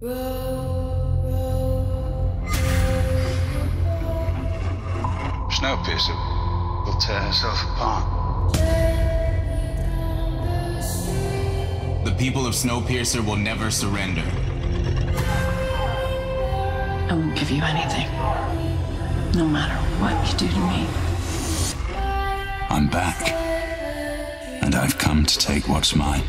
Snowpiercer will tear herself apart. The people of Snowpiercer will never surrender. I won't give you anything. No matter what you do to me. I'm back. And I've come to take what's mine.